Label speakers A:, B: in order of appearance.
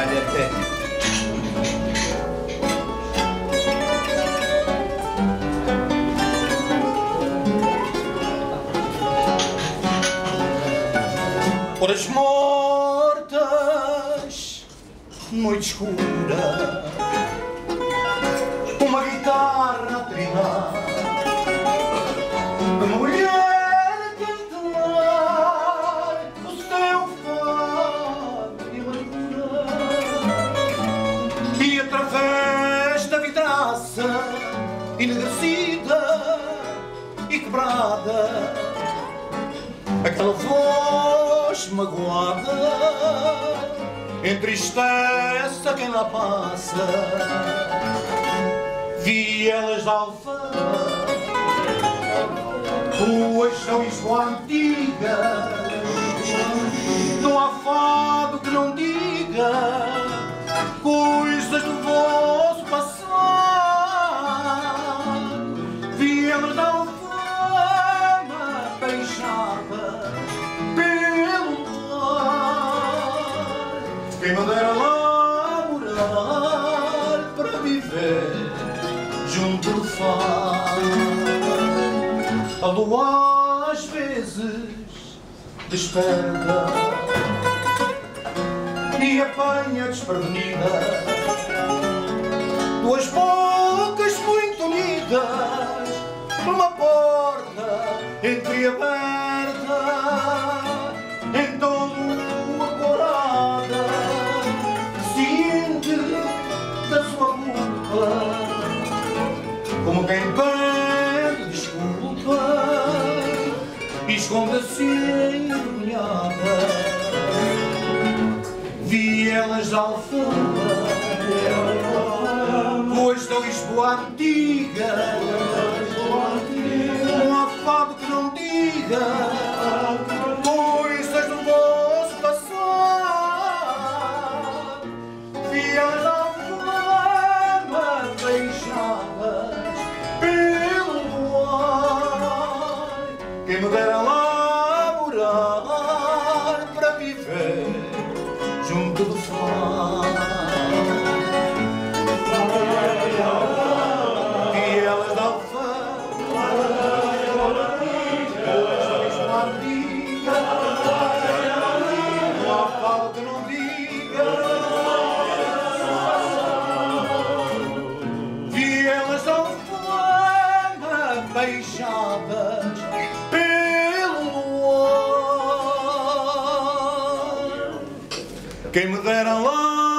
A: Dá-lhe até. Horas mortas, noite escura, vidraça enegrecida e quebrada, aquela voz magoada entristece a quem lá passa. Vielas de alfa, ruas são Lisboa antiga, não há fado que não diga coisas do vosso Quem lá morar para viver junto do far. A lua às vezes desperta e apanha desprevenida duas bocas muito unidas numa porta entreaberta e esconde-se envergonhada. Vielas de alfama Pois da Lisboa antiga. Não há fado que não diga Coisas do vosso passar Vielas de alfama beijadas pelo luar Quem me dera lá junto do far e elas dão fama Pois a mesma amiga Não há fala que não diga E elas dão fama Beijadas Quem me dera lá